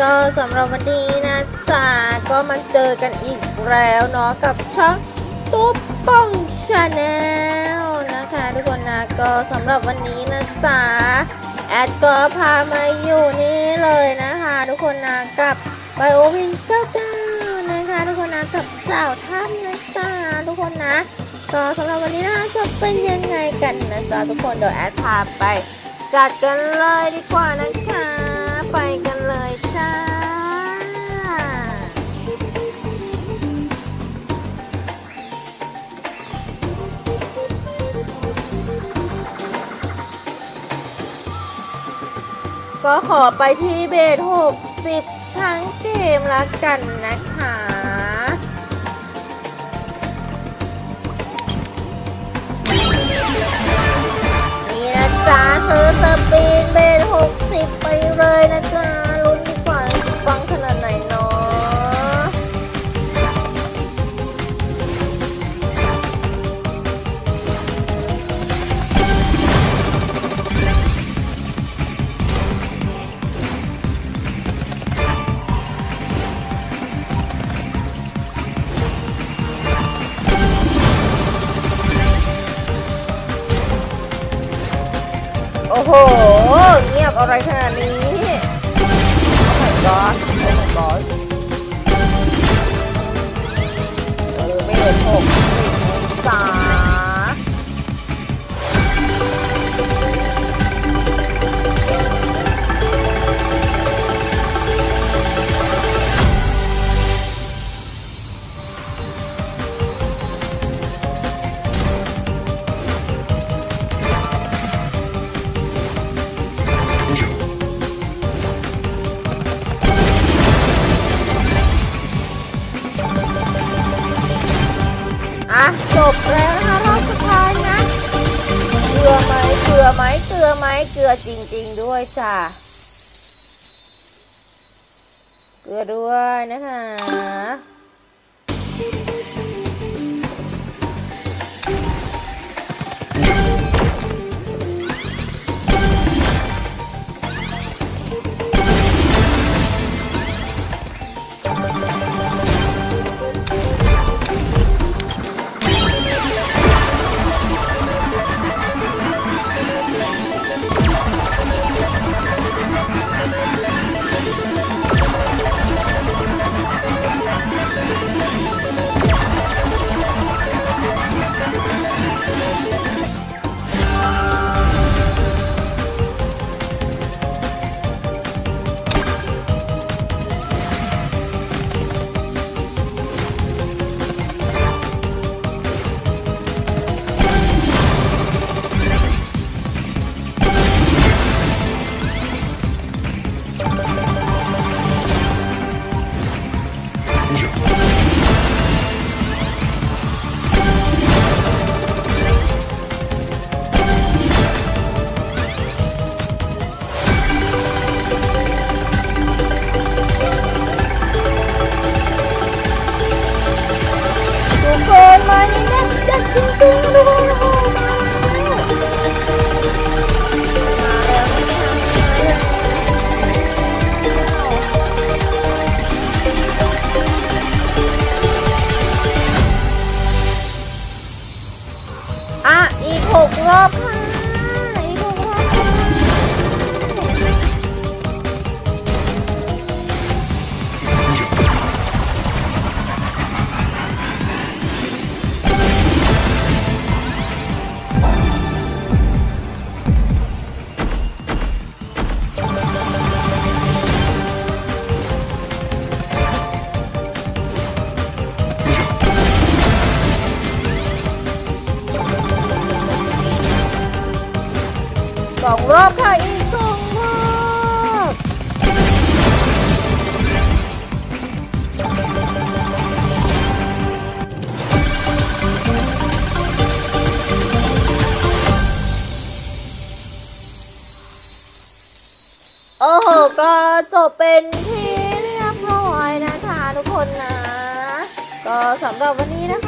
ก็สำหรับวันนี้นะจ๊ะก็มาเจอกันอีกแล้วเนาะกับช่องตุ๊บป้อง channel นะคะทุกคนนะก็สำหรับวันนี้นะจ๊ะแอดก็พามาอยู่นี่เลยนะคะ ทุกคนนะกับ Biowin เก้าเก้านะคะ ทุกคนนะกับสาวถ้ำนะจ๊ะทุกคนนะก็สำหรับวันนี้นะจะเป็นยังไงกันนะจ๊ะทุกคนเดี๋ยวแอดพาไปจัดกันเลยดีกว่านะคะ ก็ขอไปที่เบส60ทั้งเกมละกันนะคะ โห เงียบอะไรขนาดนี้ โอ้ my god โอ้ my god เออไม่เห็นผมจ๋า อะจบแล้วนะคะรอบสุดท้ายนะเกลือไหมเกลือไหมเกลือไหมเกลือจริง ๆ ด้วยจ้ะเกลือด้วยนะคะ คน รอบค่ะอีกสองรอบโอ้โห ก็จบเป็นที่เรียบร้อยนะคะทุกคนนะ ก็สำหรับวันนี้นะคะ